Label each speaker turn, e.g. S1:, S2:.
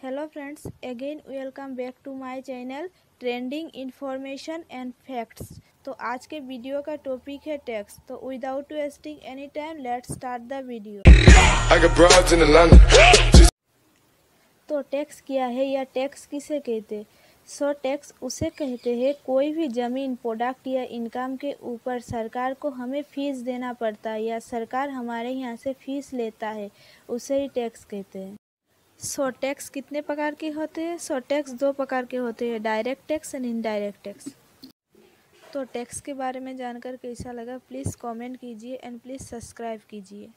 S1: Hello friends again welcome back to my channel trending information and facts तो आज के video का topic है टैक्स तो without wasting any time let's start the video तो tax क्या है या टैक्स किसे कहते हैं? सो टैक्स उसे कहते हैं कोई भी ज़मीन प्रोडक्ट या इनकम के ऊपर सरकार को हमें फ़ीस देना पड़ता है या सरकार हमारे यहाँ से फ़ीस लेता है उसे ही टैक्स कहते हैं। टैक्स कितने प्रकार के होते हैं? सो टैक्स दो प्रकार के होते हैं, direct tax and indirect tax. तो टैक्स के बारे में जानकर कैसा लगा, प्लीज़ कमेंट कीजिए एंड प्लीज़ सब्सक्राइब कीजिए।